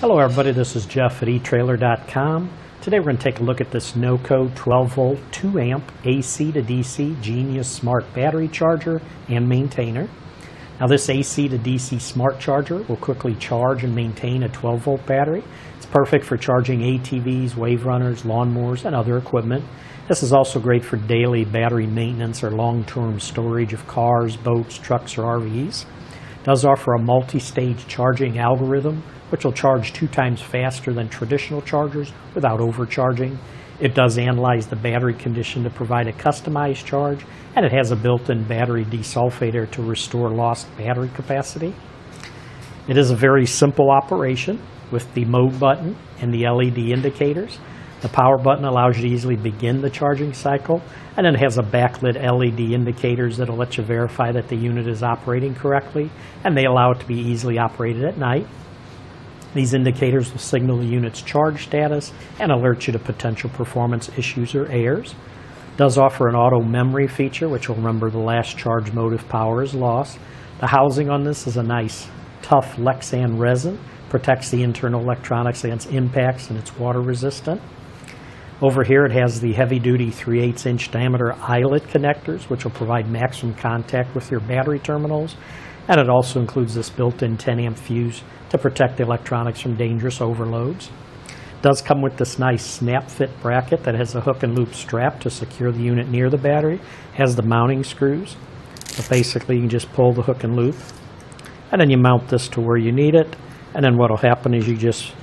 Hello everybody, this is Jeff at eTrailer.com. Today we're going to take a look at this NOCO 12 volt 2 amp AC to DC Genius Smart Battery Charger and Maintainer. Now this AC to DC Smart Charger will quickly charge and maintain a 12 volt battery. It's perfect for charging ATVs, wave runners, lawnmowers, and other equipment. This is also great for daily battery maintenance or long-term storage of cars, boats, trucks, or RVs. It does offer a multi-stage charging algorithm which will charge two times faster than traditional chargers without overcharging. It does analyze the battery condition to provide a customized charge, and it has a built-in battery desulfator to restore lost battery capacity. It is a very simple operation with the mode button and the LED indicators. The power button allows you to easily begin the charging cycle, and then it has a backlit LED indicators that'll let you verify that the unit is operating correctly, and they allow it to be easily operated at night. These indicators will signal the unit's charge status and alert you to potential performance issues or errors. It does offer an auto memory feature which will remember the last charge mode if power is lost. The housing on this is a nice tough Lexan resin, protects the internal electronics against impacts and it's water resistant. Over here it has the heavy duty 3 8 inch diameter eyelet connectors which will provide maximum contact with your battery terminals and it also includes this built-in 10 amp fuse to protect the electronics from dangerous overloads. It does come with this nice snap fit bracket that has a hook and loop strap to secure the unit near the battery. It has the mounting screws. But basically you can just pull the hook and loop and then you mount this to where you need it and then what will happen is you just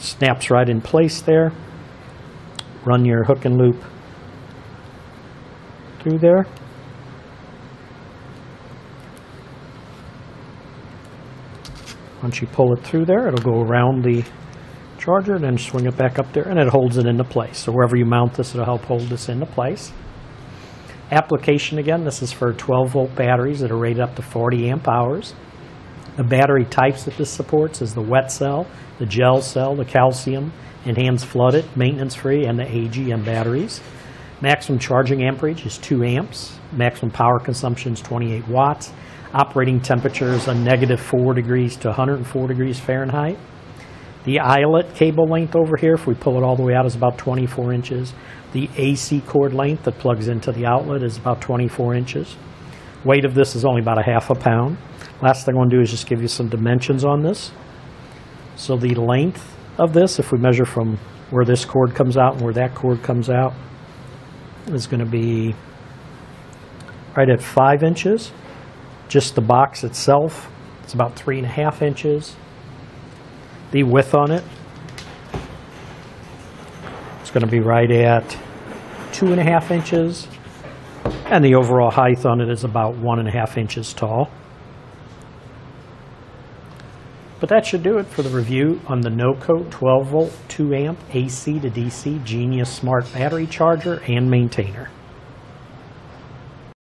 snaps right in place there. Run your hook and loop through there Once you pull it through there, it'll go around the charger, then swing it back up there, and it holds it into place. So wherever you mount this, it'll help hold this into place. Application again, this is for 12 volt batteries that are rated up to 40 amp hours. The battery types that this supports is the wet cell, the gel cell, the calcium, enhanced flooded, maintenance free, and the AGM batteries. Maximum charging amperage is 2 amps. Maximum power consumption is 28 watts operating temperatures a negative 4 degrees to 104 degrees Fahrenheit. The eyelet cable length over here, if we pull it all the way out, is about 24 inches. The AC cord length that plugs into the outlet is about 24 inches. Weight of this is only about a half a pound. Last thing I want to do is just give you some dimensions on this. So the length of this, if we measure from where this cord comes out and where that cord comes out, is going to be right at 5 inches. Just the box itself, it's about three and a half inches. The width on it, it's going to be right at two and a half inches. And the overall height on it is about one and a half inches tall. But that should do it for the review on the NOCO 12 volt 2 amp AC to DC Genius Smart Battery Charger and Maintainer.